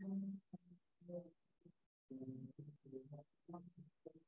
Thank you.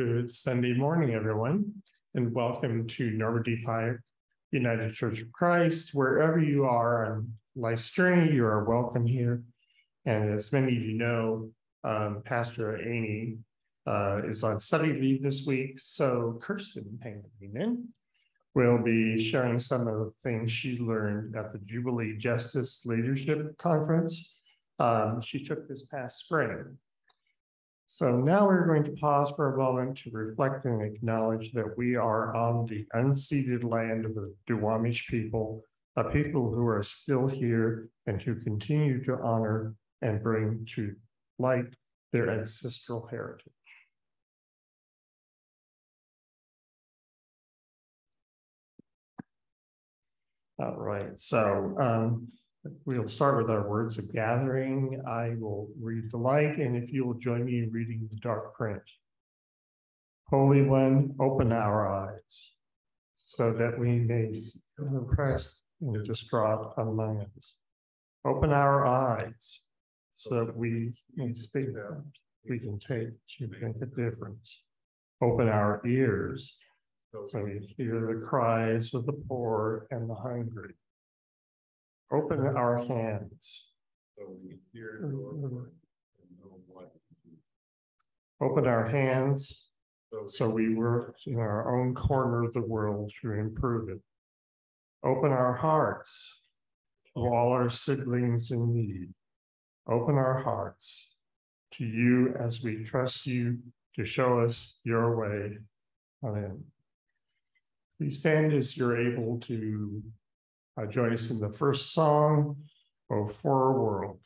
Good Sunday morning, everyone, and welcome to Normandy Park United Church of Christ. Wherever you are on life's journey, you are welcome here. And as many of you know, um, Pastor Amy uh, is on study leave this week, so Kirsten Pangelinan will be sharing some of the things she learned at the Jubilee Justice Leadership Conference um, she took this past spring. So now we're going to pause for a moment to reflect and acknowledge that we are on the unceded land of the Duwamish people, a people who are still here and who continue to honor and bring to light their ancestral heritage. All right, so um, We'll start with our words of gathering. I will read the light, and if you will join me in reading the dark print. Holy One, open our eyes so that we may see the oppressed and distraught among us. Open our eyes so that we may see them. We can take to make a difference. Open our ears so we hear the cries of the poor and the hungry Open our hands. Open our hands so we work in our own corner of the world to improve it. Open our hearts to all our siblings in need. Open our hearts to you as we trust you to show us your way. Amen. Please stand as you're able to uh, join us in the first song of For a World.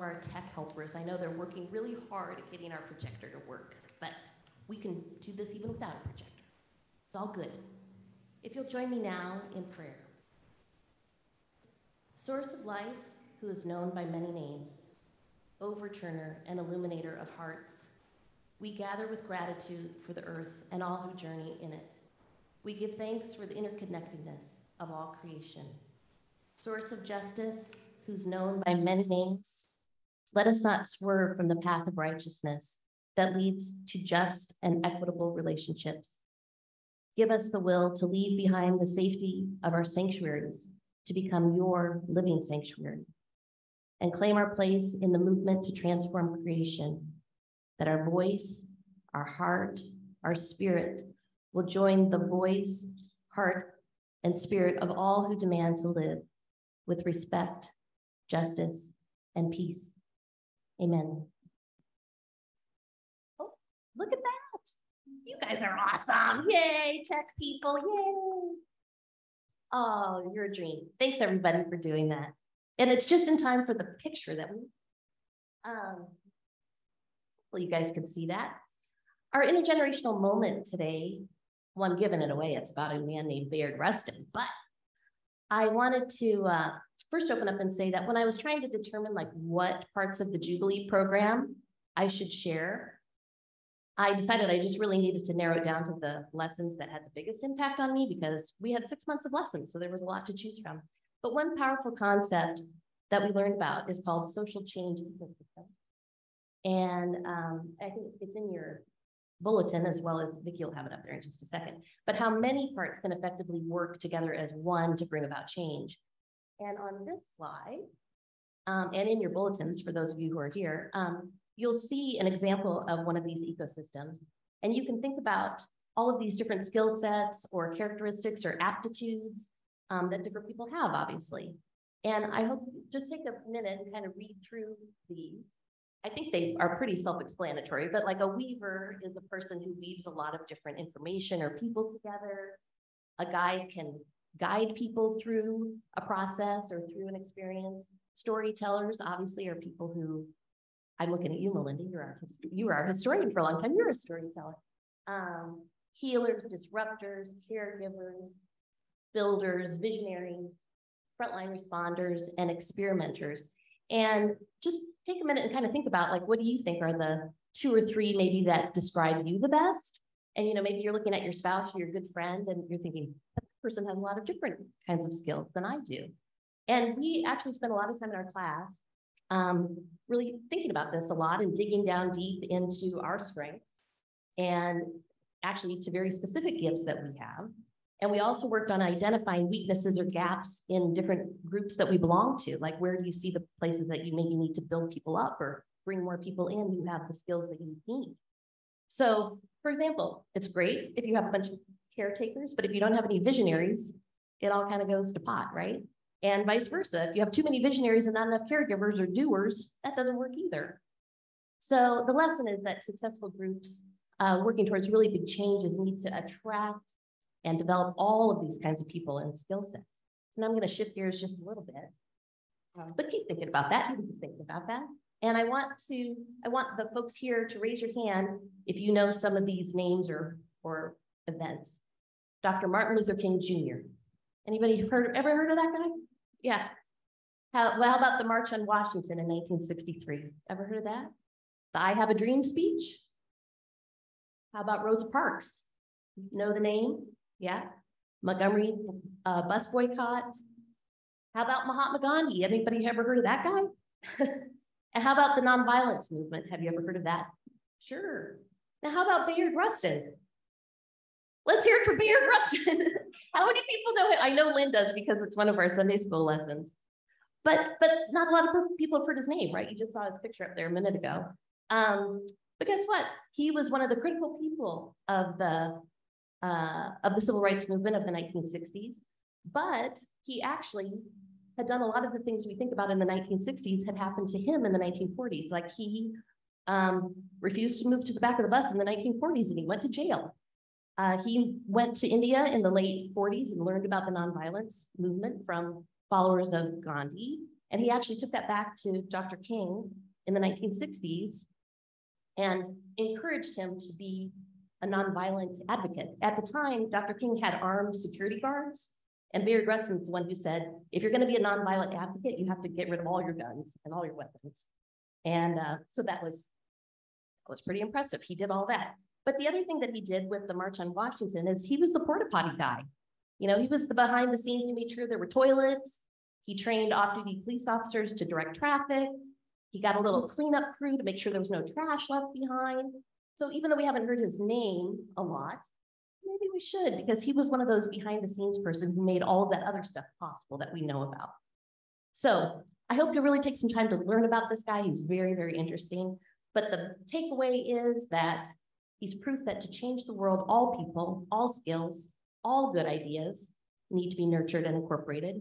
Our tech helpers. I know they're working really hard at getting our projector to work, but we can do this even without a projector. It's all good. If you'll join me now in prayer. Source of life, who is known by many names, overturner and illuminator of hearts, we gather with gratitude for the earth and all who journey in it. We give thanks for the interconnectedness of all creation. Source of justice, who's known by many names, let us not swerve from the path of righteousness that leads to just and equitable relationships. Give us the will to leave behind the safety of our sanctuaries to become your living sanctuary and claim our place in the movement to transform creation, that our voice, our heart, our spirit will join the voice, heart, and spirit of all who demand to live with respect, justice, and peace. Amen. Oh, look at that. You guys are awesome. Yay, tech people. Yay. Oh, you're a dream. Thanks everybody for doing that. And it's just in time for the picture that we, um, well, you guys can see that. Our intergenerational moment today, one given it away, it's about a man named Bayard Rustin, but I wanted to uh, first open up and say that when I was trying to determine like what parts of the Jubilee program I should share, I decided I just really needed to narrow it down to the lessons that had the biggest impact on me because we had six months of lessons, so there was a lot to choose from. But one powerful concept that we learned about is called social change. And um, I think it's in your bulletin as well as Vicki will have it up there in just a second, but how many parts can effectively work together as one to bring about change. And on this slide, um, and in your bulletins, for those of you who are here, um, you'll see an example of one of these ecosystems. And you can think about all of these different skill sets or characteristics or aptitudes um, that different people have, obviously. And I hope just take a minute and kind of read through these. I think they are pretty self-explanatory, but like a weaver is a person who weaves a lot of different information or people together. A guide can guide people through a process or through an experience. Storytellers obviously are people who, I'm looking at you, Melinda, you're our, you were our historian for a long time, you're a storyteller. Um, healers, disruptors, caregivers, builders, visionaries, frontline responders, and experimenters. And just take a minute and kind of think about like, what do you think are the two or three maybe that describe you the best? And, you know, maybe you're looking at your spouse or your good friend and you're thinking, that person has a lot of different kinds of skills than I do. And we actually spend a lot of time in our class um, really thinking about this a lot and digging down deep into our strengths and actually to very specific gifts that we have. And we also worked on identifying weaknesses or gaps in different groups that we belong to. Like, where do you see the places that you maybe need to build people up or bring more people in who have the skills that you need? So, for example, it's great if you have a bunch of caretakers, but if you don't have any visionaries, it all kind of goes to pot, right? And vice versa. If you have too many visionaries and not enough caregivers or doers, that doesn't work either. So the lesson is that successful groups uh, working towards really big changes need to attract and develop all of these kinds of people and skill sets. So now I'm going to shift gears just a little bit, but keep thinking about that. You keep thinking about that. And I want to, I want the folks here to raise your hand if you know some of these names or, or events. Dr. Martin Luther King Jr. Anybody heard, ever heard of that guy? Yeah. How, well, how about the March on Washington in 1963? Ever heard of that? The I Have a Dream speech? How about Rosa Parks? Know the name? Yeah. Montgomery uh, bus boycott. How about Mahatma Gandhi? Anybody ever heard of that guy? and how about the nonviolence movement? Have you ever heard of that? Sure. Now, how about Bayard Rustin? Let's hear it for Bayard Rustin. how many people know it? I know Lynn does because it's one of our Sunday school lessons. But but not a lot of people have heard his name, right? You just saw his picture up there a minute ago. Um, but guess what? He was one of the critical people of the uh, of the civil rights movement of the 1960s. But he actually had done a lot of the things we think about in the 1960s had happened to him in the 1940s. Like he um, refused to move to the back of the bus in the 1940s and he went to jail. Uh, he went to India in the late 40s and learned about the nonviolence movement from followers of Gandhi. And he actually took that back to Dr. King in the nineteen sixties and encouraged him to be a nonviolent advocate. At the time, Dr. King had armed security guards. And Bayard Rustin's the one who said, if you're gonna be a nonviolent advocate, you have to get rid of all your guns and all your weapons. And uh, so that was, that was pretty impressive. He did all that. But the other thing that he did with the March on Washington is he was the porta potty guy. You know, he was the behind the scenes to make sure there were toilets. He trained off-duty police officers to direct traffic. He got a little cleanup crew to make sure there was no trash left behind. So even though we haven't heard his name a lot, maybe we should, because he was one of those behind the scenes person who made all of that other stuff possible that we know about. So I hope you'll really take some time to learn about this guy. He's very, very interesting. But the takeaway is that he's proof that to change the world, all people, all skills, all good ideas need to be nurtured and incorporated.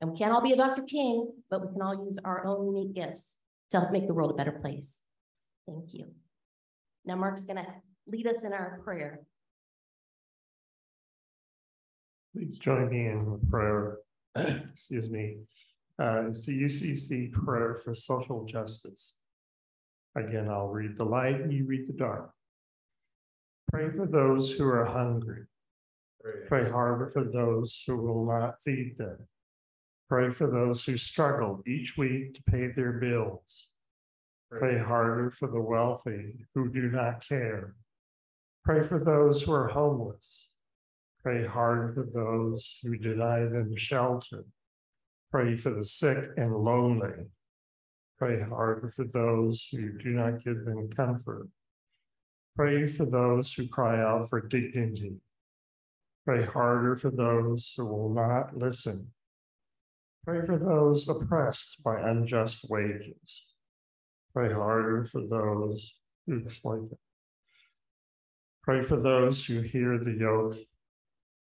And we can't all be a Dr. King, but we can all use our own unique gifts to help make the world a better place. Thank you. Now Mark's gonna lead us in our prayer. Please join me in prayer. Excuse me. Uh, it's the UCC prayer for social justice. Again, I'll read the light and you read the dark. Pray for those who are hungry. Pray harder for those who will not feed them. Pray for those who struggle each week to pay their bills. Pray harder for the wealthy who do not care. Pray for those who are homeless. Pray harder for those who deny them shelter. Pray for the sick and lonely. Pray harder for those who do not give them comfort. Pray for those who cry out for dignity. Pray harder for those who will not listen. Pray for those oppressed by unjust wages. Pray harder for those who exploit them. Pray for those who hear the yoke,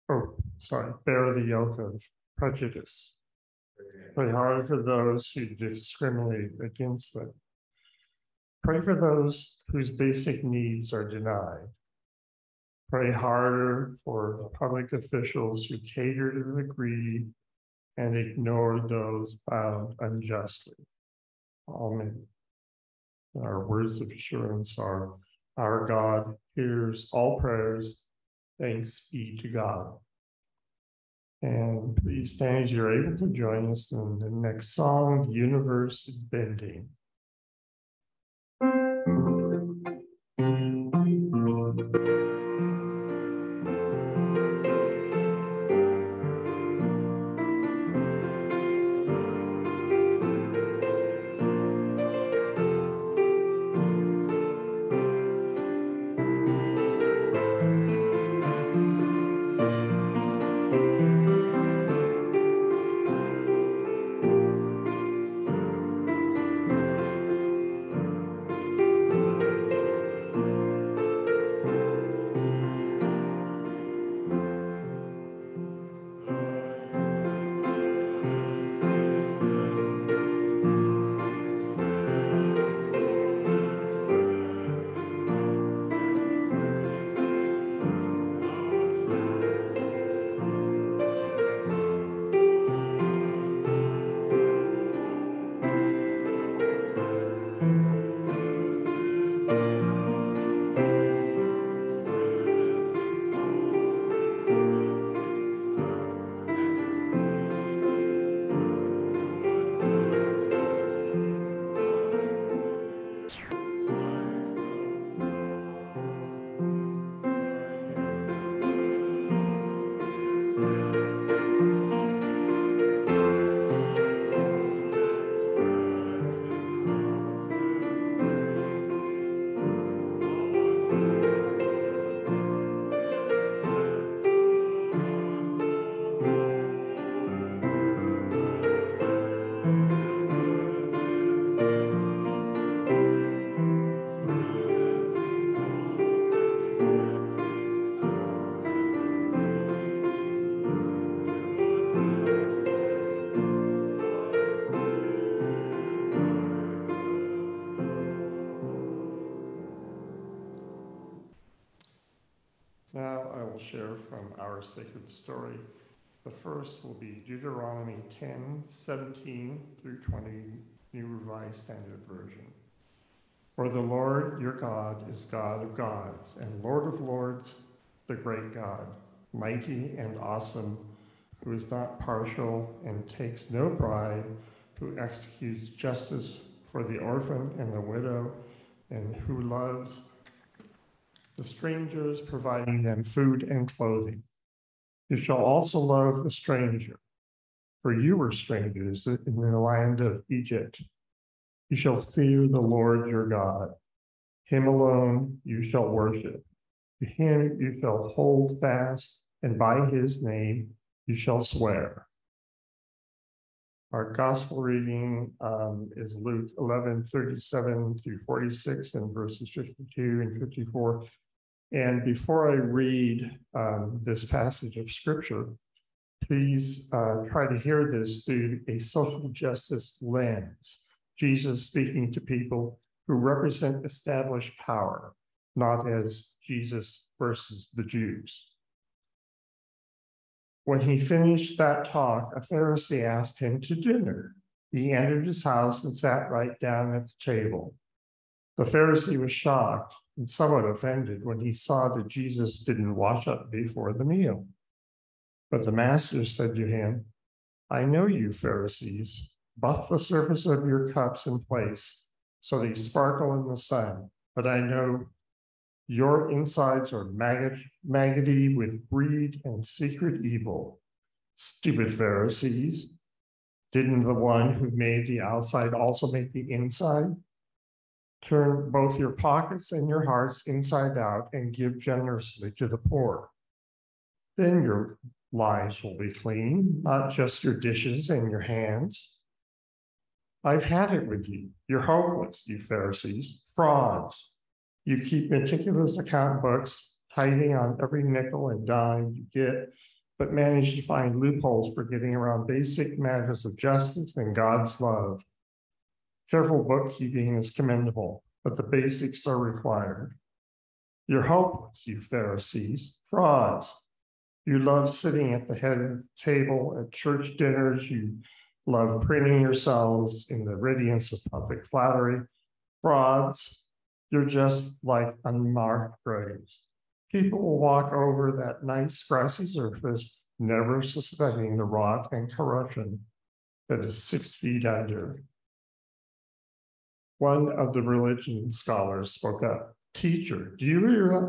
oh, sorry, bear the yoke of prejudice. Pray harder for those who discriminate against them. Pray for those whose basic needs are denied. Pray harder for public officials who cater to the greedy and ignore those bound unjustly. Amen. Our words of assurance are our God hears all prayers. Thanks be to God. And please stand as you're able to join us in the next song, The Universe is Bending. Our sacred story. The first will be Deuteronomy 10, 17 through 20, New Revised Standard Version. For the Lord your God is God of gods and Lord of lords, the great God, mighty and awesome, who is not partial and takes no bribe, who executes justice for the orphan and the widow, and who loves the strangers, providing them food and clothing. You shall also love the stranger, for you were strangers in the land of Egypt. You shall fear the Lord your God. Him alone you shall worship. To him you shall hold fast, and by his name you shall swear. Our gospel reading um, is Luke 11 37 through 46 and verses 52 and 54. And before I read um, this passage of scripture, please uh, try to hear this through a social justice lens. Jesus speaking to people who represent established power, not as Jesus versus the Jews. When he finished that talk, a Pharisee asked him to dinner. He entered his house and sat right down at the table. The Pharisee was shocked somewhat offended when he saw that Jesus didn't wash up before the meal. But the master said to him, I know you, Pharisees buff the surface of your cups in place so they sparkle in the sun. But I know your insides are maggot, maggoty with greed and secret evil. Stupid Pharisees. Didn't the one who made the outside also make the inside? Turn both your pockets and your hearts inside out and give generously to the poor. Then your lives will be clean, not just your dishes and your hands. I've had it with you. You're hopeless, you Pharisees, frauds. You keep meticulous account books, tithing on every nickel and dime you get, but manage to find loopholes for getting around basic matters of justice and God's love. Careful bookkeeping is commendable, but the basics are required. You're hopeless, you Pharisees, frauds. You love sitting at the head of the table at church dinners. You love printing yourselves in the radiance of public flattery, frauds, you're just like unmarked graves. People will walk over that nice grassy surface, never suspecting the rot and corruption that is six feet under. One of the religion scholars spoke up, teacher, do you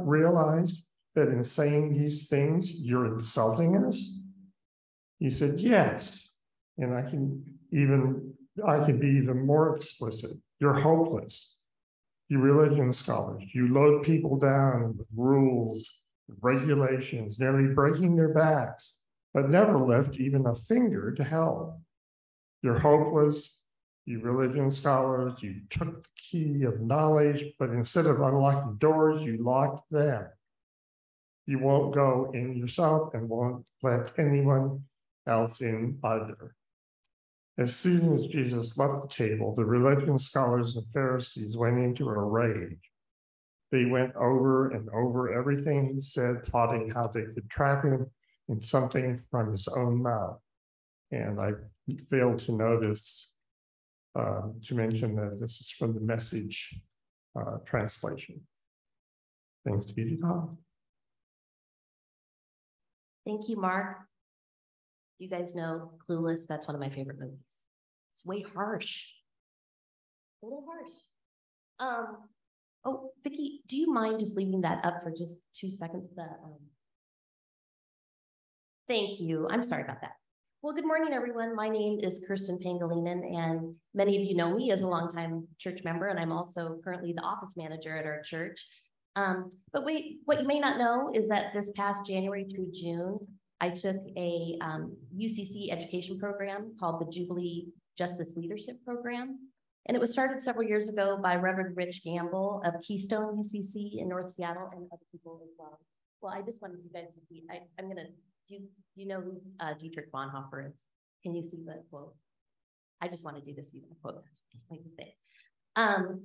realize that in saying these things, you're insulting us? He said, yes, and I can even, I can be even more explicit. You're hopeless. You religion scholars, you load people down with rules, regulations, nearly breaking their backs, but never lift even a finger to help. You're hopeless. You religion scholars, you took the key of knowledge, but instead of unlocking doors, you locked them. You won't go in yourself and won't let anyone else in either. As soon as Jesus left the table, the religion scholars and Pharisees went into a rage. They went over and over everything he said, plotting how they could trap him in something from his own mouth. And I failed to notice uh, to mention that this is from the message uh, translation. Thanks be. Thank you, Mark. You guys know Clueless, that's one of my favorite movies. It's way harsh. A little harsh. Um, oh, Vicki, do you mind just leaving that up for just two seconds? The, um... Thank you. I'm sorry about that. Well, good morning, everyone. My name is Kirsten Pangelinan, and many of you know me as a longtime church member, and I'm also currently the office manager at our church. Um, but what you may not know is that this past January through June, I took a um, UCC education program called the Jubilee Justice Leadership Program. And it was started several years ago by Reverend Rich Gamble of Keystone UCC in North Seattle and other people as well. Well, I just wanted you guys to see, I, am gonna, you, you know who uh, Dietrich Bonhoeffer is? Can you see the quote? I just want to do this even quote, that's what I'm. Um,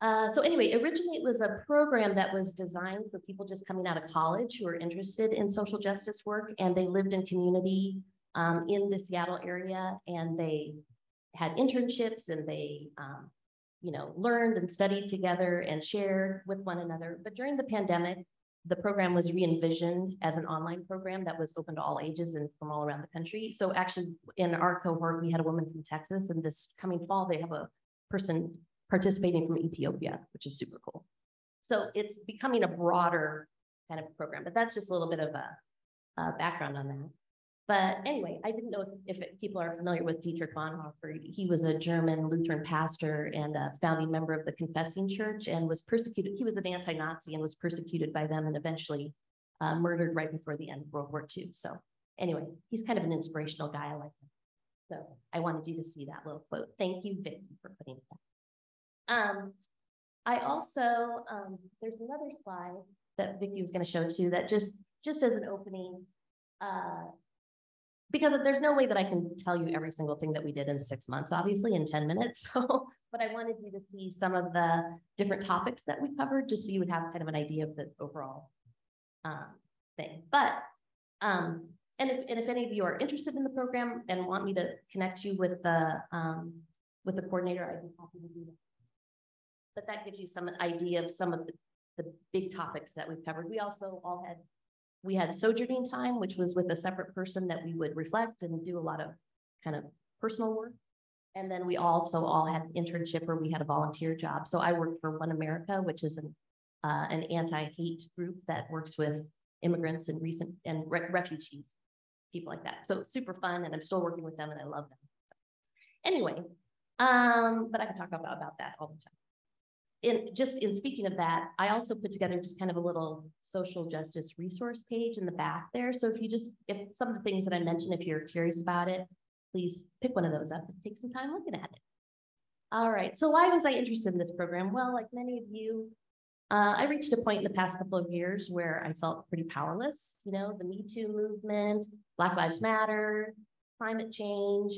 uh, so anyway, originally it was a program that was designed for people just coming out of college who are interested in social justice work and they lived in community um, in the Seattle area and they had internships and they um, you know, learned and studied together and shared with one another. But during the pandemic, the program was re-envisioned as an online program that was open to all ages and from all around the country. So actually in our cohort, we had a woman from Texas and this coming fall, they have a person participating from Ethiopia, which is super cool. So it's becoming a broader kind of program, but that's just a little bit of a, a background on that. But anyway, I didn't know if, if people are familiar with Dietrich Bonhoeffer. He was a German Lutheran pastor and a founding member of the Confessing Church and was persecuted. He was an anti-Nazi and was persecuted by them and eventually uh, murdered right before the end of World War II. So anyway, he's kind of an inspirational guy. I like him. So I wanted you to see that little quote. Thank you, Vicki, for putting it down. Um, I also, um, there's another slide that Vicki was going to show too that just, just as an opening, uh, because there's no way that I can tell you every single thing that we did in six months, obviously in 10 minutes. So, but I wanted you to see some of the different topics that we covered, just so you would have kind of an idea of the overall um, thing. But, um, and if, and if any of you are interested in the program and want me to connect you with the, um, with the coordinator, I'd be happy to do that. But that gives you some idea of some of the, the big topics that we've covered. We also all had we had sojourning time, which was with a separate person that we would reflect and do a lot of kind of personal work. And then we also all had internship where we had a volunteer job. So I worked for One America, which is an uh, an anti-hate group that works with immigrants and recent and re refugees, people like that. So super fun, and I'm still working with them, and I love them. Anyway, um, but I can talk about about that all the time in just in speaking of that, I also put together just kind of a little social justice resource page in the back there. So if you just, if some of the things that I mentioned, if you're curious about it, please pick one of those up and take some time looking at it. All right, so why was I interested in this program? Well, like many of you, uh, I reached a point in the past couple of years where I felt pretty powerless. You know, the Me Too movement, Black Lives Matter, climate change,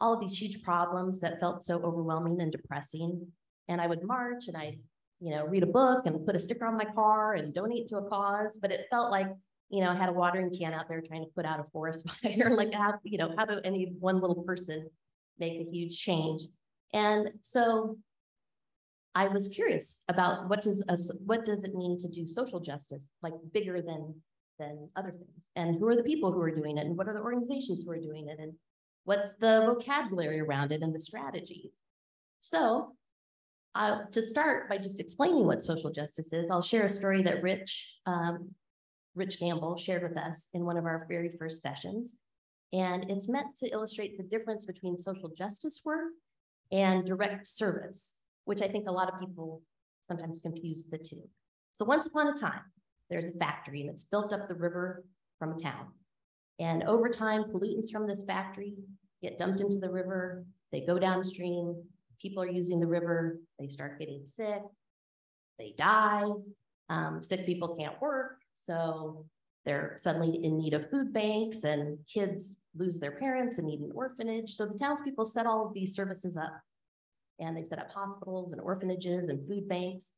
all of these huge problems that felt so overwhelming and depressing and I would march and I, you know, read a book and put a sticker on my car and donate to a cause. But it felt like, you know, I had a watering can out there trying to put out a forest fire. like, how, you know, how do any one little person make a huge change? And so I was curious about what does a, what does it mean to do social justice, like bigger than than other things, and who are the people who are doing it, and what are the organizations who are doing it, and what's the vocabulary around it and the strategies. So uh, to start by just explaining what social justice is, I'll share a story that Rich, um, Rich Gamble shared with us in one of our very first sessions. And it's meant to illustrate the difference between social justice work and direct service, which I think a lot of people sometimes confuse the two. So once upon a time, there's a factory and it's built up the river from a town. And over time, pollutants from this factory get dumped into the river, they go downstream, people are using the river, they start getting sick, they die. Um, sick people can't work, so they're suddenly in need of food banks, and kids lose their parents and need an orphanage. So the townspeople set all of these services up, and they set up hospitals and orphanages and food banks,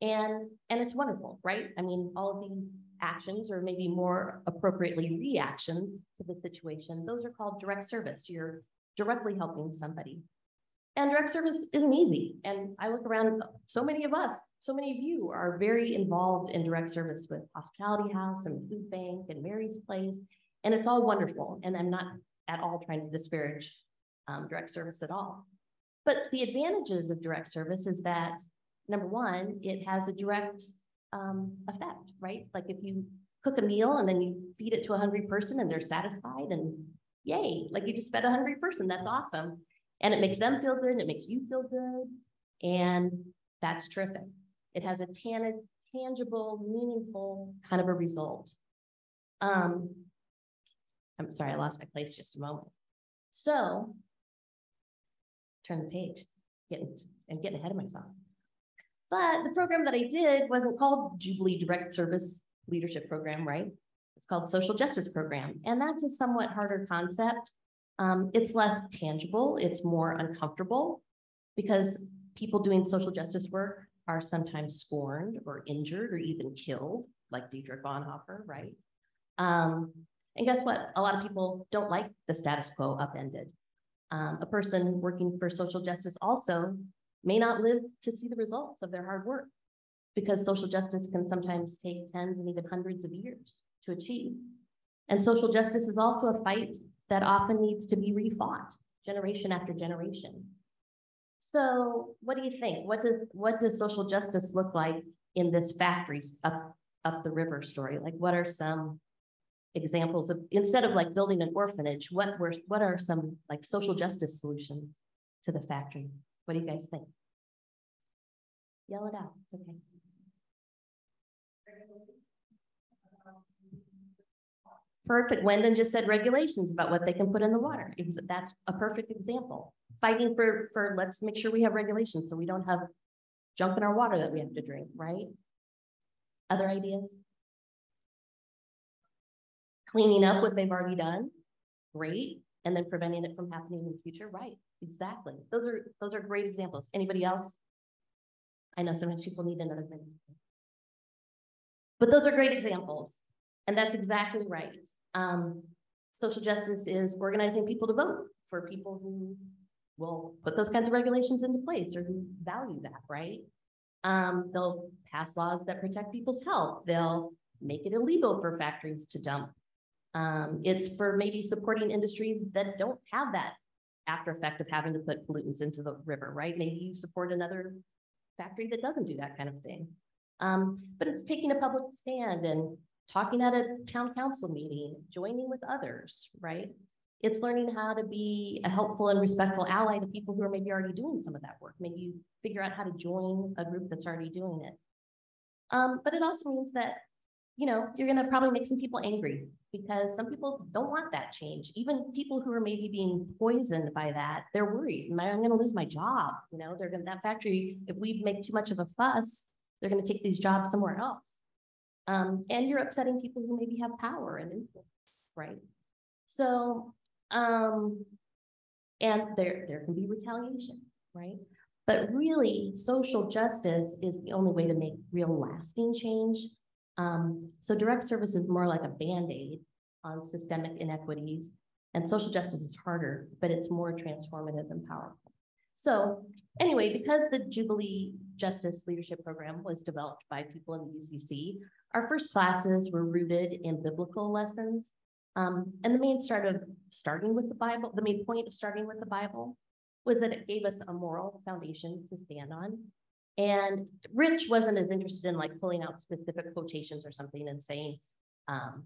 and and it's wonderful, right? I mean, all of these actions, or maybe more appropriately, reactions to the situation, those are called direct service. You're directly helping somebody. And direct service isn't easy. And I look around, so many of us, so many of you are very involved in direct service with Hospitality House and Food Bank and Mary's Place. And it's all wonderful. And I'm not at all trying to disparage um, direct service at all. But the advantages of direct service is that number one, it has a direct um, effect, right? Like if you cook a meal and then you feed it to a hungry person and they're satisfied and yay, like you just fed a hungry person, that's awesome and it makes them feel good and it makes you feel good. And that's terrific. It has a tan tangible, meaningful kind of a result. Um, I'm sorry, I lost my place just a moment. So turn the page, getting and getting ahead of myself. But the program that I did wasn't called Jubilee Direct Service Leadership Program, right? It's called Social Justice Program. And that's a somewhat harder concept um, it's less tangible, it's more uncomfortable because people doing social justice work are sometimes scorned or injured or even killed, like Dietrich Bonhoeffer, right? Um, and guess what? A lot of people don't like the status quo upended. Um, a person working for social justice also may not live to see the results of their hard work because social justice can sometimes take tens and even hundreds of years to achieve. And social justice is also a fight that often needs to be refought generation after generation. So what do you think? What does what does social justice look like in this factories up up the river story? Like what are some examples of instead of like building an orphanage, what were what are some like social justice solutions to the factory? What do you guys think? Yell it out. It's okay. Perfect. Wendon just said regulations about what they can put in the water. That's a perfect example. Fighting for, for let's make sure we have regulations so we don't have junk in our water that we have to drink, right? Other ideas? Cleaning up what they've already done, great. And then preventing it from happening in the future, right? Exactly. Those are those are great examples. Anybody else? I know sometimes people need another minute. But those are great examples. And that's exactly right. Um, social justice is organizing people to vote for people who will put those kinds of regulations into place or who value that, right? Um, they'll pass laws that protect people's health. They'll make it illegal for factories to dump. Um, it's for maybe supporting industries that don't have that after effect of having to put pollutants into the river, right? Maybe you support another factory that doesn't do that kind of thing. Um, but it's taking a public stand and talking at a town council meeting, joining with others, right? It's learning how to be a helpful and respectful ally to people who are maybe already doing some of that work. Maybe you figure out how to join a group that's already doing it. Um, but it also means that, you know, you're gonna probably make some people angry because some people don't want that change. Even people who are maybe being poisoned by that, they're worried. I'm gonna lose my job. You know, they're gonna, that factory, if we make too much of a fuss, they're gonna take these jobs somewhere else. Um, and you're upsetting people who maybe have power and influence, right? So, um, and there, there can be retaliation, right? But really, social justice is the only way to make real lasting change. Um, so direct service is more like a band-aid on systemic inequities, and social justice is harder, but it's more transformative and powerful. So anyway, because the Jubilee Justice Leadership Program was developed by people in the UCC, our first classes were rooted in biblical lessons. Um, and the main start of starting with the Bible, the main point of starting with the Bible was that it gave us a moral foundation to stand on. And Rich wasn't as interested in like pulling out specific quotations or something and saying, um,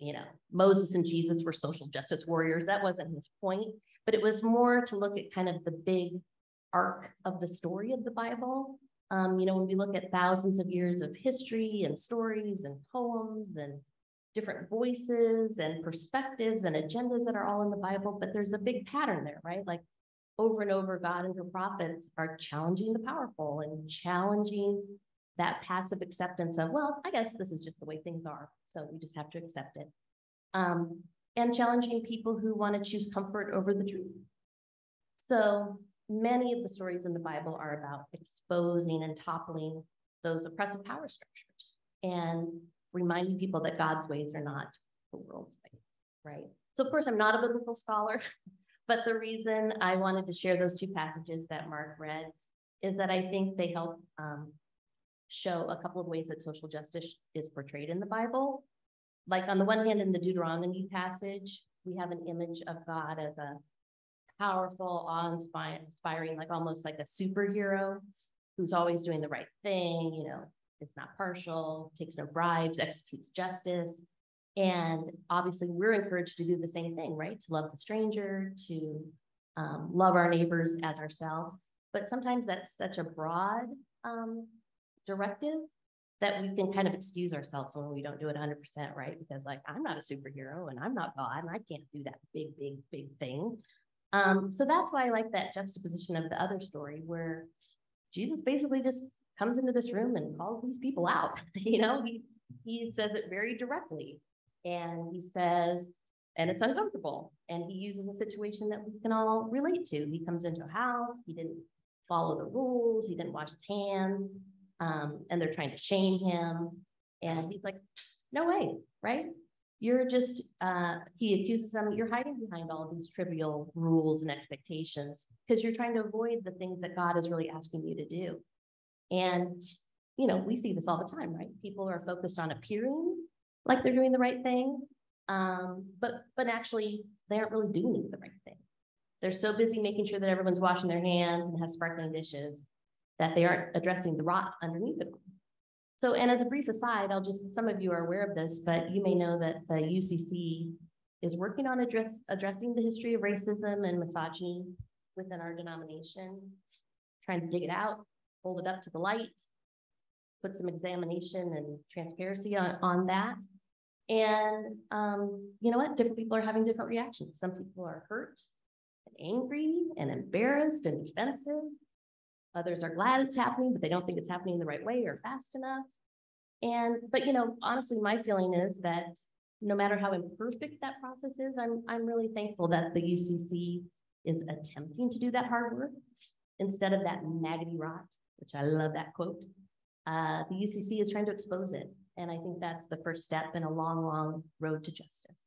you know, Moses and Jesus were social justice warriors. That wasn't his point, but it was more to look at kind of the big arc of the story of the Bible um, you know, when we look at thousands of years of history and stories and poems and different voices and perspectives and agendas that are all in the Bible, but there's a big pattern there, right? Like over and over, God and her prophets are challenging the powerful and challenging that passive acceptance of, well, I guess this is just the way things are. So we just have to accept it. Um, and challenging people who want to choose comfort over the truth. So many of the stories in the Bible are about exposing and toppling those oppressive power structures and reminding people that God's ways are not the world's ways, right? So of course, I'm not a biblical scholar, but the reason I wanted to share those two passages that Mark read is that I think they help um, show a couple of ways that social justice is portrayed in the Bible. Like on the one hand, in the Deuteronomy passage, we have an image of God as a powerful, awe-inspiring, like almost like a superhero who's always doing the right thing, you know, it's not partial, takes no bribes, executes justice. And obviously we're encouraged to do the same thing, right? To love the stranger, to um, love our neighbors as ourselves. But sometimes that's such a broad um, directive that we can kind of excuse ourselves when we don't do it 100%, right? Because like, I'm not a superhero and I'm not God and I can't do that big, big, big thing. Um, so that's why I like that juxtaposition of the other story where Jesus basically just comes into this room and calls these people out. you know, he he says it very directly. And he says, and it's uncomfortable. And he uses a situation that we can all relate to. He comes into a house, he didn't follow the rules, he didn't wash his hands, um, and they're trying to shame him. And he's like, no way, right? You're just, uh, he accuses them, you're hiding behind all these trivial rules and expectations because you're trying to avoid the things that God is really asking you to do. And, you know, we see this all the time, right? People are focused on appearing like they're doing the right thing, um, but but actually they aren't really doing the right thing. They're so busy making sure that everyone's washing their hands and has sparkling dishes that they aren't addressing the rot underneath it. So, and as a brief aside, I'll just, some of you are aware of this, but you may know that the UCC is working on address, addressing the history of racism and misogyny within our denomination, trying to dig it out, hold it up to the light, put some examination and transparency on, on that. And um, you know what? Different people are having different reactions. Some people are hurt and angry and embarrassed and defensive. Others are glad it's happening, but they don't think it's happening the right way or fast enough. And, but you know, honestly, my feeling is that no matter how imperfect that process is, I'm, I'm really thankful that the UCC is attempting to do that hard work instead of that maggoty rot, which I love that quote. Uh, the UCC is trying to expose it. And I think that's the first step in a long, long road to justice.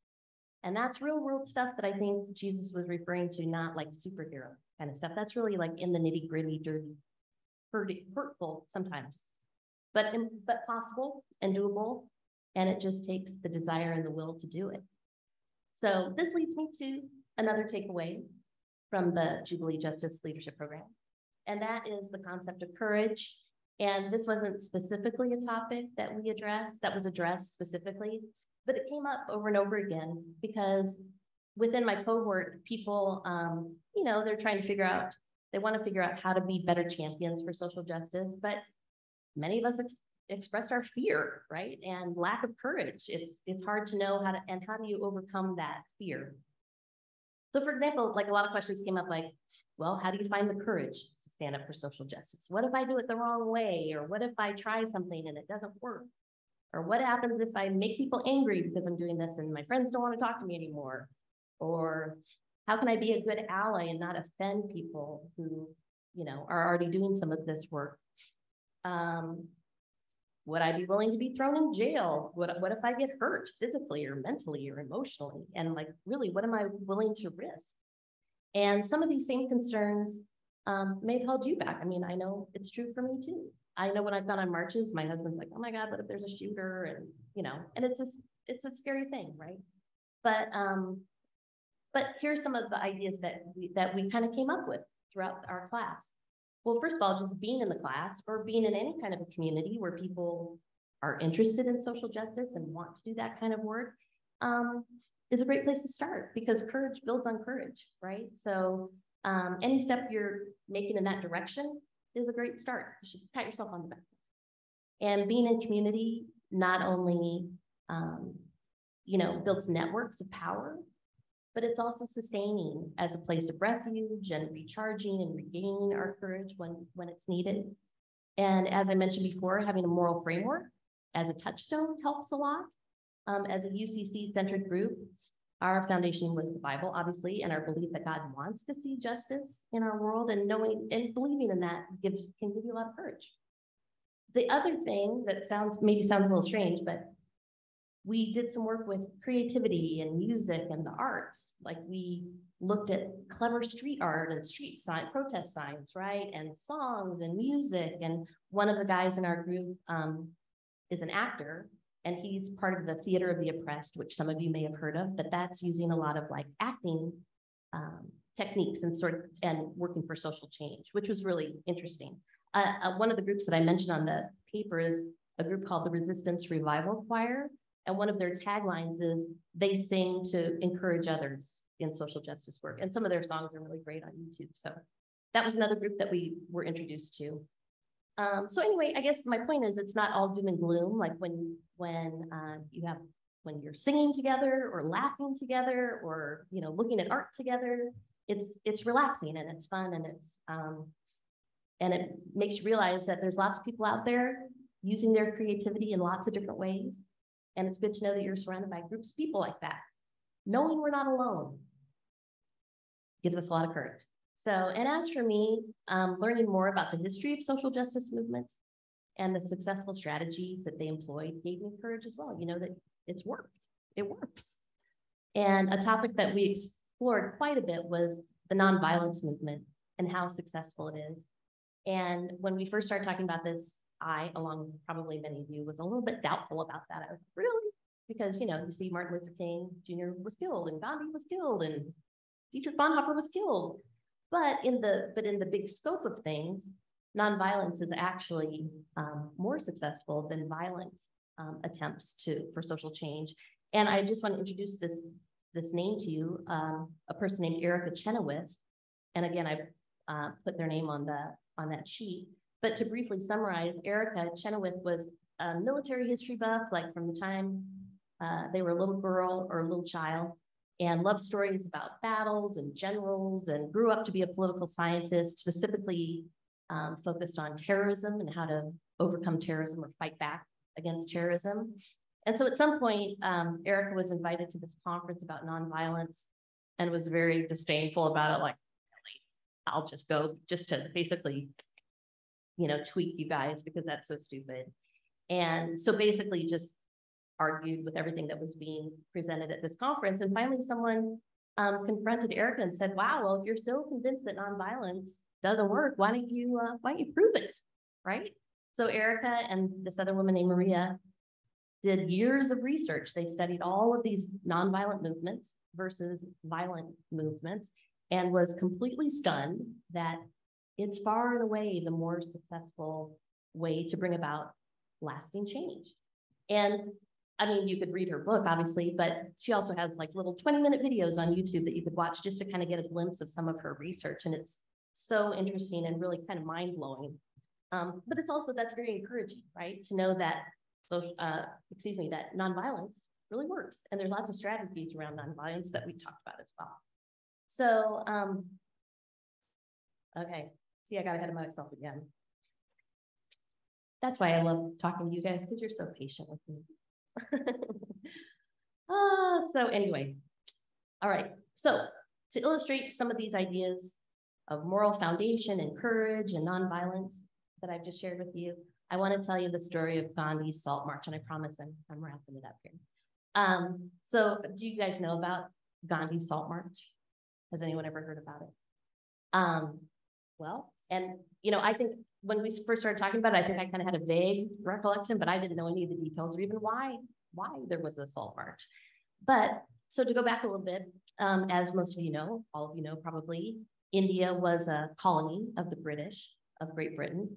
And that's real world stuff that I think Jesus was referring to, not like superhero kind of stuff. That's really like in the nitty gritty, dirty, hurtful sometimes, but but possible and doable. And it just takes the desire and the will to do it. So this leads me to another takeaway from the Jubilee Justice Leadership Program, and that is the concept of courage. And this wasn't specifically a topic that we addressed, that was addressed specifically, but it came up over and over again because within my cohort, people, um, you know, they're trying to figure out, they want to figure out how to be better champions for social justice, but many of us ex express our fear, right? And lack of courage. It's, it's hard to know how to, and how do you overcome that fear? So for example, like a lot of questions came up like, well, how do you find the courage to stand up for social justice? What if I do it the wrong way? Or what if I try something and it doesn't work? Or what happens if I make people angry because I'm doing this and my friends don't want to talk to me anymore? Or how can I be a good ally and not offend people who, you know, are already doing some of this work? Um, would I be willing to be thrown in jail? What, what if I get hurt physically or mentally or emotionally? And like, really, what am I willing to risk? And some of these same concerns um, may have held you back. I mean, I know it's true for me too. I know when I've gone on marches, my husband's like, "Oh my God, what if there's a shooter?" And you know, and it's a it's a scary thing, right? But um, but here's some of the ideas that we, that we kind of came up with throughout our class. Well, first of all, just being in the class or being in any kind of a community where people are interested in social justice and want to do that kind of work um, is a great place to start because courage builds on courage, right? So um, any step you're making in that direction is a great start. You should pat yourself on the back. And being in community not only, um, you know, builds networks of power, but it's also sustaining as a place of refuge and recharging and regaining our courage when, when it's needed. And as I mentioned before, having a moral framework as a touchstone helps a lot. Um, as a UCC centered group, our foundation was the Bible, obviously, and our belief that God wants to see justice in our world and knowing and believing in that gives can give you a lot of courage. The other thing that sounds maybe sounds a little strange, but we did some work with creativity and music and the arts. Like we looked at clever street art and street sign protest signs, right? And songs and music. And one of the guys in our group um, is an actor and he's part of the Theater of the Oppressed, which some of you may have heard of, but that's using a lot of like acting um, techniques and sort of and working for social change, which was really interesting. Uh, uh, one of the groups that I mentioned on the paper is a group called the Resistance Revival Choir, and one of their taglines is they sing to encourage others in social justice work. And some of their songs are really great on YouTube. So that was another group that we were introduced to. Um, so anyway, I guess my point is it's not all doom and gloom. Like when when uh, you have when you're singing together or laughing together or you know looking at art together, it's it's relaxing and it's fun and it's um, and it makes you realize that there's lots of people out there using their creativity in lots of different ways and it's good to know that you're surrounded by groups of people like that. Knowing we're not alone gives us a lot of courage. So, and as for me, um, learning more about the history of social justice movements and the successful strategies that they employed gave me courage as well. You know that it's worked it works. And a topic that we explored quite a bit was the nonviolence movement and how successful it is. And when we first started talking about this, I, along probably many of you, was a little bit doubtful about that. I was really because you know you see Martin Luther King Jr. was killed and Gandhi was killed and Dietrich Bonhoeffer was killed. But in the but in the big scope of things, nonviolence is actually um, more successful than violent um, attempts to for social change. And I just want to introduce this this name to you, um, a person named Erica Chenoweth. And again, I uh, put their name on the on that sheet. But to briefly summarize, Erica Chenoweth was a military history buff, like from the time uh, they were a little girl or a little child and loved stories about battles and generals and grew up to be a political scientist, specifically um, focused on terrorism and how to overcome terrorism or fight back against terrorism. And so at some point, um, Erica was invited to this conference about nonviolence and was very disdainful about it, like, I'll just go just to basically, you know, tweak you guys because that's so stupid. And so basically just argued with everything that was being presented at this conference. And finally, someone um, confronted Erica and said, wow, well, if you're so convinced that nonviolence doesn't work, why don't you, uh, why don't you prove it, right? So Erica and this other woman named Maria did years of research. They studied all of these nonviolent movements versus violent movements and was completely stunned that it's far and away the more successful way to bring about lasting change. And I mean, you could read her book, obviously, but she also has like little 20 minute videos on YouTube that you could watch just to kind of get a glimpse of some of her research. And it's so interesting and really kind of mind blowing. Um, but it's also, that's very encouraging, right? To know that, so, uh, excuse me, that nonviolence really works. And there's lots of strategies around nonviolence that we talked about as well. So, um, okay, see, I got ahead of myself again. That's why I love talking to you guys because you're so patient with me. ah, so anyway, all right. So to illustrate some of these ideas of moral foundation and courage and nonviolence that I've just shared with you, I want to tell you the story of Gandhi's Salt March, and I promise I'm, I'm wrapping it up here. Um, so do you guys know about Gandhi's Salt March? Has anyone ever heard about it? Um, well, and you know, I think when we first started talking about it, I think I kind of had a vague recollection, but I didn't know any of the details or even why why there was a salt march. But so to go back a little bit, um, as most of you know, all of you know probably, India was a colony of the British of Great Britain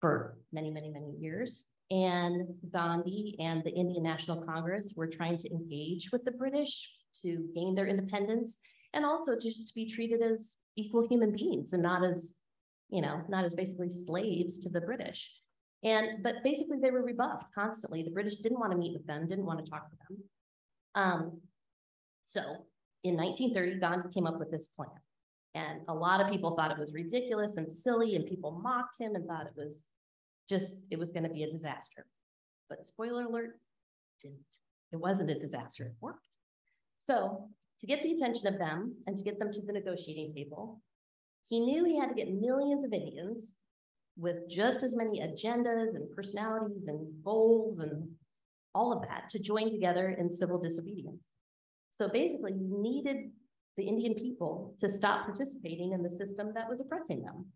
for many, many, many years. And Gandhi and the Indian National Congress were trying to engage with the British to gain their independence and also just to be treated as equal human beings and not as you know, not as basically slaves to the British. And, but basically they were rebuffed constantly. The British didn't want to meet with them, didn't want to talk to them. Um, so in 1930, Gandhi came up with this plan. And a lot of people thought it was ridiculous and silly, and people mocked him and thought it was just, it was going to be a disaster. But spoiler alert, didn't. It wasn't a disaster, it worked. So to get the attention of them and to get them to the negotiating table, he knew he had to get millions of Indians with just as many agendas and personalities and goals and all of that to join together in civil disobedience. So basically, he needed the Indian people to stop participating in the system that was oppressing them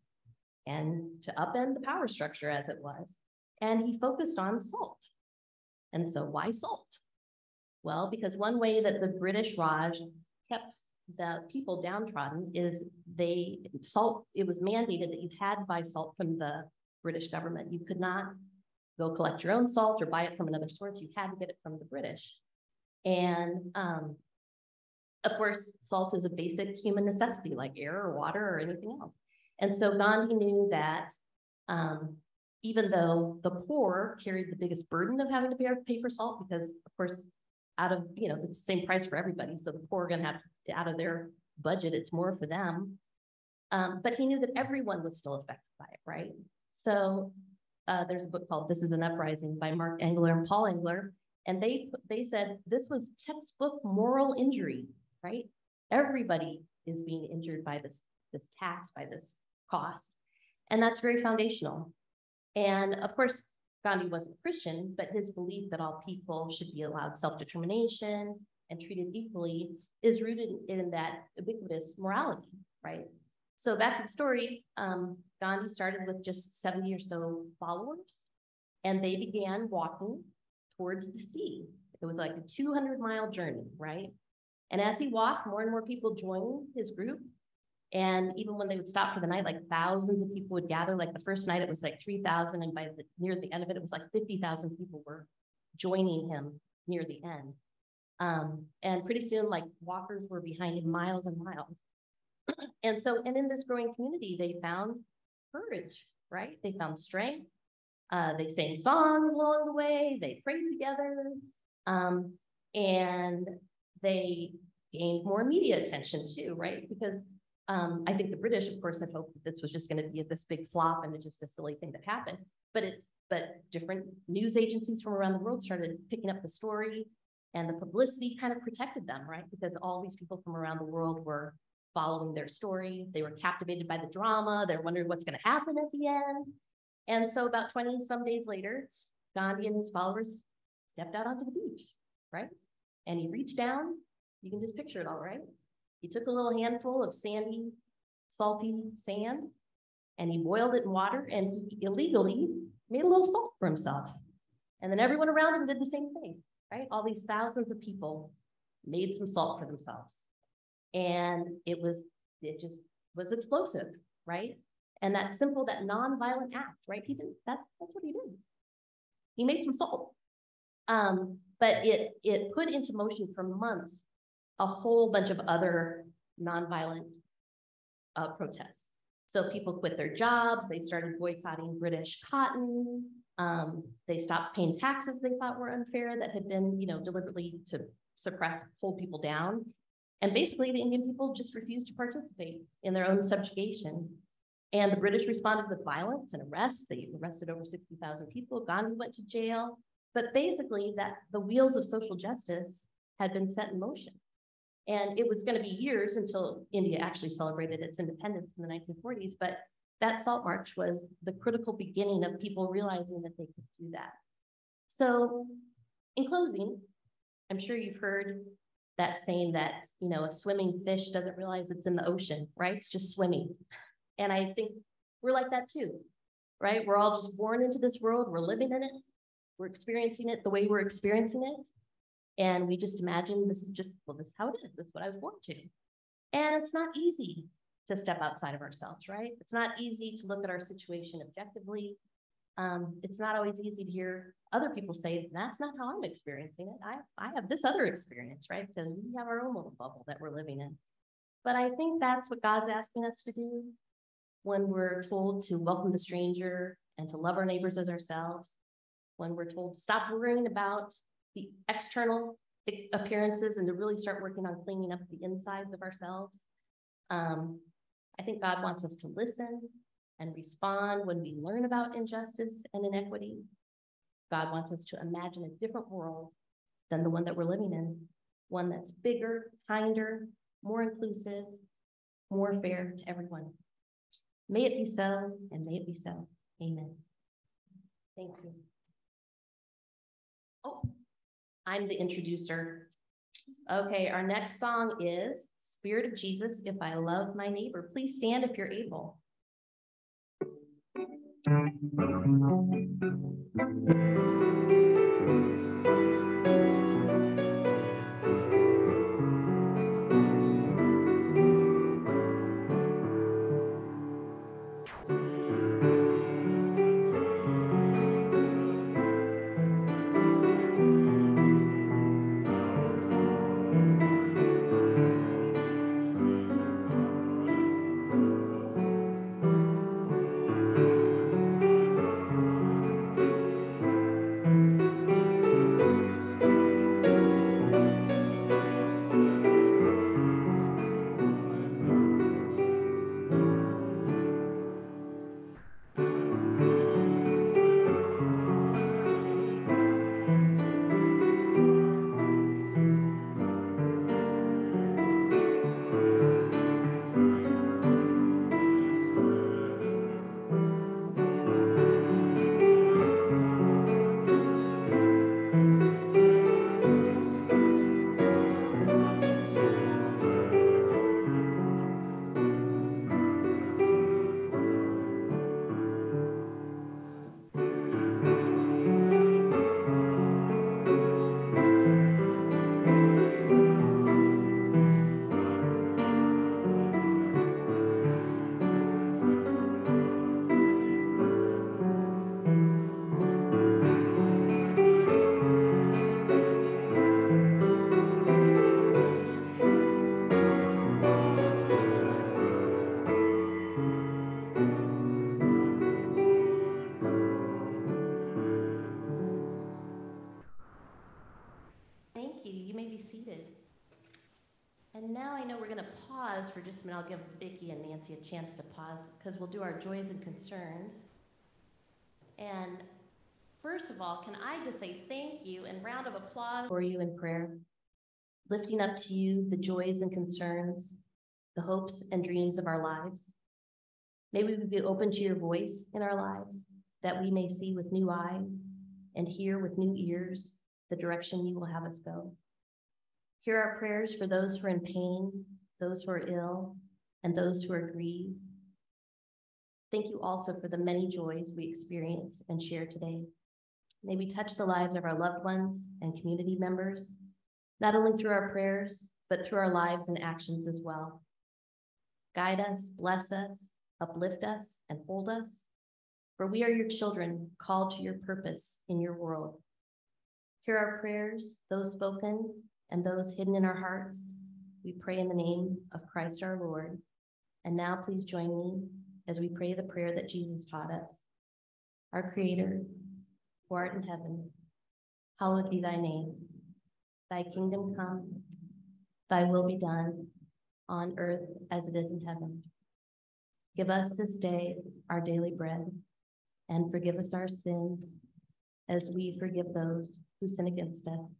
and to upend the power structure as it was. And he focused on salt. And so, why salt? Well, because one way that the British Raj kept the people downtrodden is they salt, it was mandated that you had to buy salt from the British government. You could not go collect your own salt or buy it from another source. You had to get it from the British. And um, of course, salt is a basic human necessity like air or water or anything else. And so Gandhi knew that um, even though the poor carried the biggest burden of having to pay, for salt, because of course, out of, you know, it's the same price for everybody. So the poor are going to have out of their budget, it's more for them. Um, but he knew that everyone was still affected by it, right? So uh, there's a book called This is an Uprising by Mark Engler and Paul Engler. And they, they said this was textbook moral injury, right? Everybody is being injured by this, this tax, by this cost. And that's very foundational. And of course, Gandhi wasn't Christian, but his belief that all people should be allowed self-determination and treated equally is rooted in that ubiquitous morality, right? So back to the story, um, Gandhi started with just 70 or so followers, and they began walking towards the sea. It was like a 200 mile journey, right? And as he walked, more and more people joined his group. And even when they would stop for the night, like thousands of people would gather. Like the first night, it was like 3,000. And by the near the end of it, it was like 50,000 people were joining him near the end. Um, and pretty soon, like walkers were behind him miles and miles. and so, and in this growing community, they found courage, right? They found strength. Uh, they sang songs along the way. They prayed together. Um, and they gained more media attention too, right? Because um, I think the British, of course, had hoped that this was just going to be this big flop and it's just a silly thing that happened. But it's but different news agencies from around the world started picking up the story, and the publicity kind of protected them, right? Because all these people from around the world were following their story. They were captivated by the drama. They're wondering what's going to happen at the end. And so, about 20 some days later, Gandhi and his followers stepped out onto the beach, right? And he reached down, you can just picture it all, right? He took a little handful of sandy, salty sand and he boiled it in water and he illegally made a little salt for himself. And then everyone around him did the same thing, right? All these thousands of people made some salt for themselves. And it was, it just was explosive, right? And that simple, that non-violent act, right? He didn't, that's, that's what he did. He made some salt. Um, but it, it put into motion for months a whole bunch of other nonviolent uh, protests. So people quit their jobs, they started boycotting British cotton, um, they stopped paying taxes they thought were unfair that had been, you know, deliberately to suppress, pull people down. And basically the Indian people just refused to participate in their own subjugation. And the British responded with violence and arrests. They arrested over 60,000 people. Gandhi went to jail. But basically that the wheels of social justice had been set in motion. And it was going to be years until India actually celebrated its independence in the 1940s. But that salt march was the critical beginning of people realizing that they could do that. So in closing, I'm sure you've heard that saying that, you know, a swimming fish doesn't realize it's in the ocean, right? It's just swimming. And I think we're like that too, right? We're all just born into this world, we're living in it, we're experiencing it the way we're experiencing it. And we just imagine this is just, well, this is how it is. This is what I was born to. And it's not easy to step outside of ourselves, right? It's not easy to look at our situation objectively. Um, it's not always easy to hear other people say, that's not how I'm experiencing it. I, I have this other experience, right? Because we have our own little bubble that we're living in. But I think that's what God's asking us to do when we're told to welcome the stranger and to love our neighbors as ourselves when we're told to stop worrying about the external appearances and to really start working on cleaning up the insides of ourselves. Um, I think God wants us to listen and respond when we learn about injustice and inequity. God wants us to imagine a different world than the one that we're living in, one that's bigger, kinder, more inclusive, more fair to everyone. May it be so, and may it be so. Amen. Thank you. Oh, I'm the introducer. Okay, our next song is Spirit of Jesus, if I love my neighbor. Please stand if you're able. And now I know we're going to pause for just a minute. I'll give Vicki and Nancy a chance to pause because we'll do our joys and concerns. And first of all, can I just say thank you and round of applause for you in prayer, lifting up to you the joys and concerns, the hopes and dreams of our lives. May we be open to your voice in our lives, that we may see with new eyes and hear with new ears the direction you will have us go. Hear our prayers for those who are in pain, those who are ill, and those who are grieved. Thank you also for the many joys we experience and share today. May we touch the lives of our loved ones and community members, not only through our prayers, but through our lives and actions as well. Guide us, bless us, uplift us, and hold us, for we are your children called to your purpose in your world. Hear our prayers, those spoken and those hidden in our hearts. We pray in the name of Christ our Lord. And now please join me as we pray the prayer that Jesus taught us. Our Creator, who art in heaven, hallowed be thy name. Thy kingdom come, thy will be done on earth as it is in heaven. Give us this day our daily bread, and forgive us our sins as we forgive those who sin against us.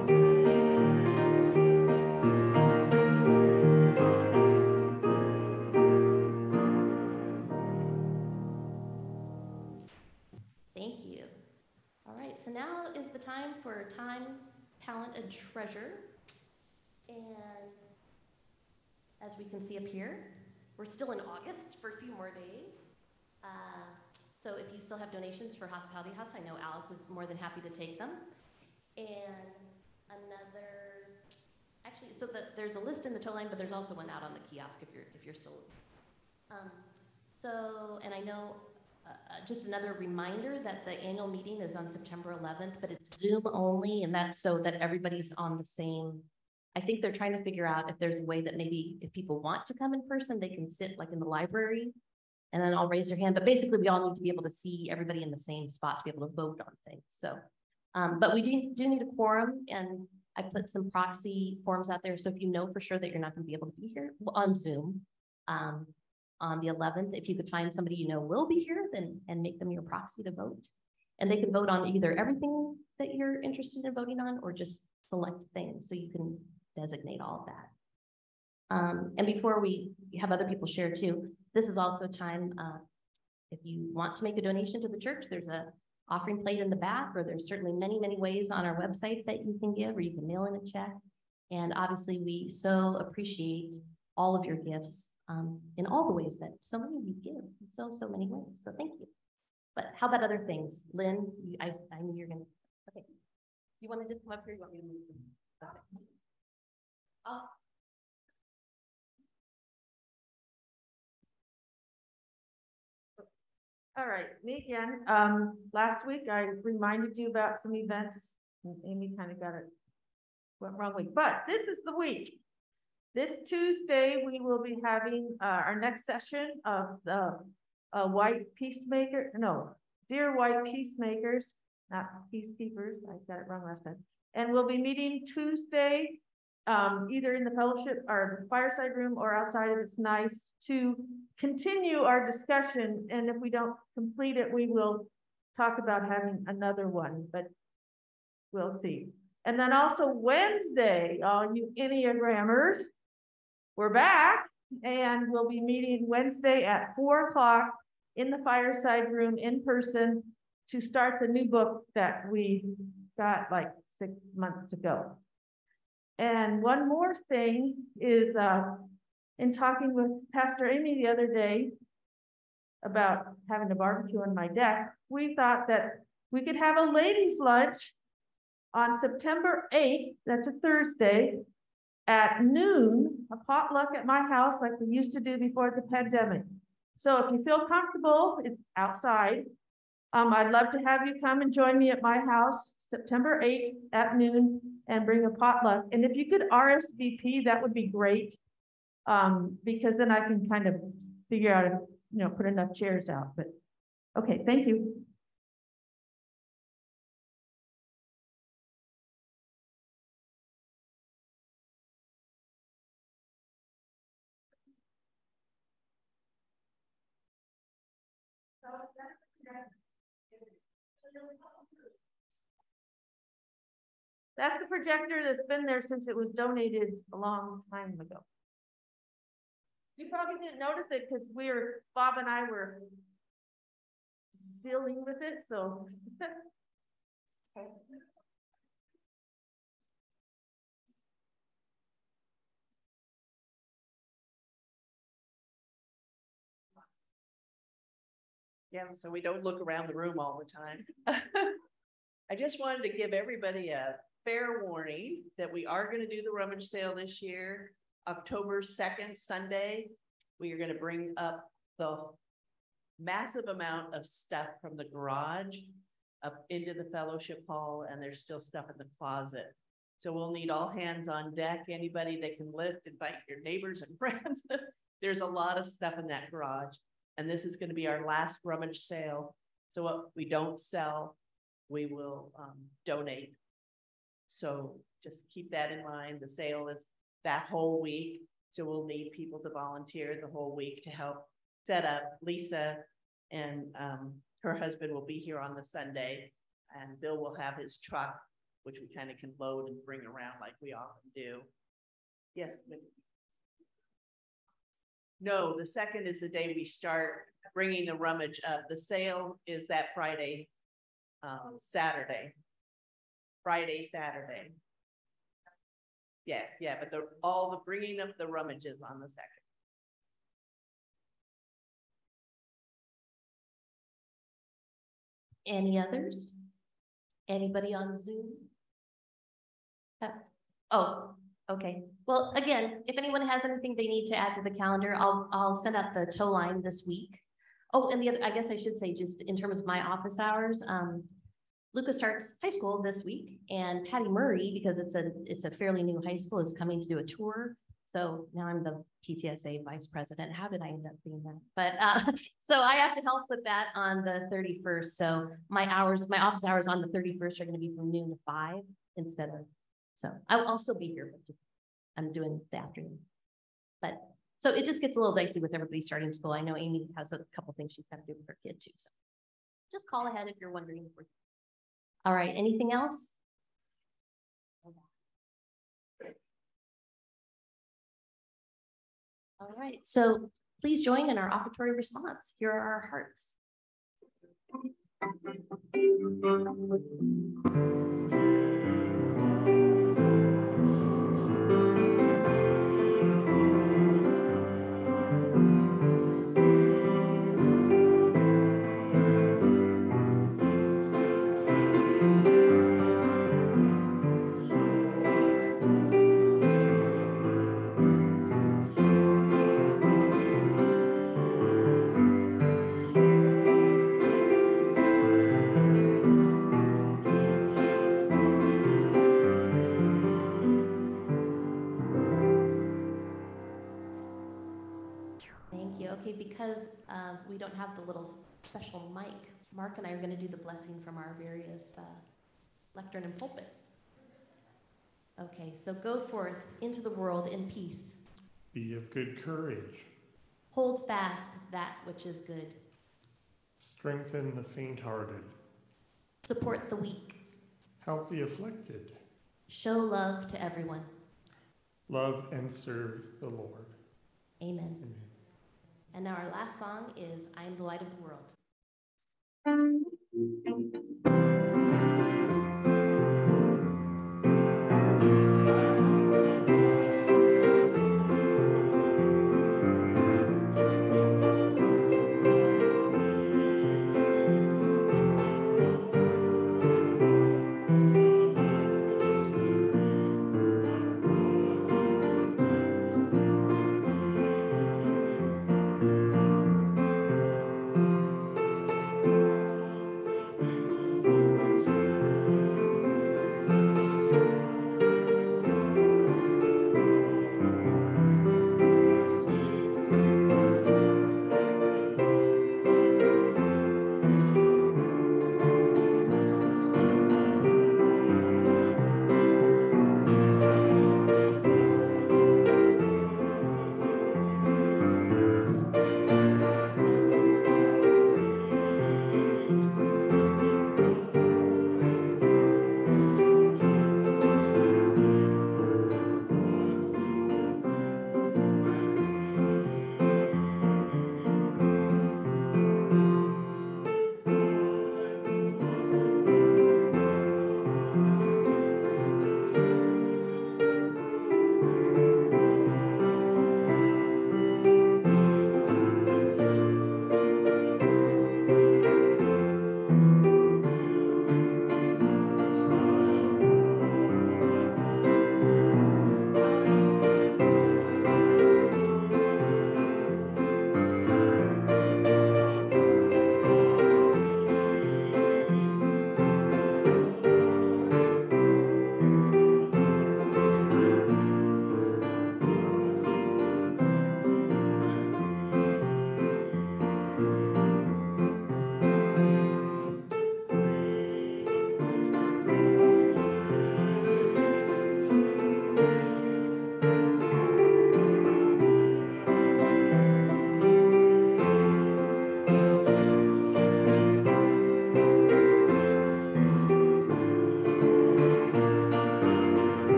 Time, talent, and treasure. And as we can see up here, we're still in August for a few more days. Uh, so if you still have donations for Hospitality House, I know Alice is more than happy to take them. And another, actually, so the, there's a list in the tow line, but there's also one out on the kiosk if you're if you're still. Um, so, and I know uh, just another reminder that the annual meeting is on September 11th, but it's Zoom only, and that's so that everybody's on the same. I think they're trying to figure out if there's a way that maybe if people want to come in person, they can sit like in the library and then I'll raise their hand. But basically, we all need to be able to see everybody in the same spot to be able to vote on things. So, um, but we do, do need a quorum, and I put some proxy forms out there. So if you know for sure that you're not going to be able to be here on Zoom um, on the 11th, if you could find somebody you know will be here, then and make them your proxy to vote. And they can vote on either everything that you're interested in voting on or just select things so you can designate all of that. Um, and before we have other people share too, this is also time, uh, if you want to make a donation to the church, there's a offering plate in the back, or there's certainly many, many ways on our website that you can give, or you can mail in a check. And obviously, we so appreciate all of your gifts um, in all the ways that so many of you give, in so, so many ways. So thank you. But how about other things? Lynn, you, I, I knew you're gonna, okay. You wanna just come up here? You want me to move? Okay. Oh, All right, me again. Um, last week I reminded you about some events. Amy kind of got it went wrong week, but this is the week. This Tuesday, we will be having uh, our next session of the uh, White Peacemaker, no, Dear White Peacemakers, not Peacekeepers. I got it wrong last time. And we'll be meeting Tuesday, um, either in the fellowship or the fireside room or outside if it's nice to continue our discussion. And if we don't complete it, we will talk about having another one, but we'll see. And then also Wednesday, all you Enneagrammers, we're back and we'll be meeting Wednesday at four o'clock in the fireside room in person to start the new book that we got like six months ago. And one more thing is uh, in talking with Pastor Amy the other day about having a barbecue on my deck, we thought that we could have a ladies' lunch on September 8th, that's a Thursday, at noon, a potluck at my house like we used to do before the pandemic. So if you feel comfortable, it's outside. Um, I'd love to have you come and join me at my house September eighth at noon and bring a potluck. And if you could RSVP, that would be great. Um, because then I can kind of figure out, you know, put enough chairs out, but, okay, thank you. That's the projector that's been there since it was donated a long time ago. You probably didn't notice it because we were, Bob and I were dealing with it, so. Yeah, so we don't look around the room all the time. I just wanted to give everybody a fair warning that we are gonna do the rummage sale this year. October second, Sunday, we are gonna bring up the massive amount of stuff from the garage up into the fellowship hall, and there's still stuff in the closet. So we'll need all hands on deck, anybody that can lift, invite your neighbors and friends. There's a lot of stuff in that garage. And this is gonna be our last rummage sale. So what we don't sell, we will um donate. So just keep that in mind. The sale is that whole week. So we'll need people to volunteer the whole week to help set up. Lisa and um her husband will be here on the Sunday. And Bill will have his truck, which we kind of can load and bring around like we often do. Yes? No, the second is the day we start bringing the rummage up. The sale is that Friday, um, Saturday. Friday, Saturday. Yeah, yeah, but the, all the bringing up the rummage is on the second. Any others? Anybody on Zoom? Uh, Oh, okay. Well, again, if anyone has anything they need to add to the calendar, I'll, I'll send out the tow line this week. Oh, and the other, I guess I should say, just in terms of my office hours, um, Lucas starts high school this week and Patty Murray, because it's a, it's a fairly new high school, is coming to do a tour. So now I'm the PTSA vice president. How did I end up being that? But, uh, so I have to help with that on the thirty-first. So my hours, my office hours on the thirty-first are gonna be from noon to five instead of, so I'll, I'll still be here, but just, I'm doing the afternoon. But, so it just gets a little dicey with everybody starting school. I know Amy has a couple things she's gotta do with her kid too, so. Just call ahead if you're wondering. if All right, anything else? All right, so please join in our offertory response. Here are our hearts. Because uh, we don't have the little special mic, Mark and I are going to do the blessing from our various uh, lectern and pulpit. Okay, so go forth into the world in peace. Be of good courage. Hold fast that which is good. Strengthen the faint-hearted. Support the weak. Help the afflicted. Show love to everyone. Love and serve the Lord. Amen. Amen. And now our last song is I Am the Light of the World.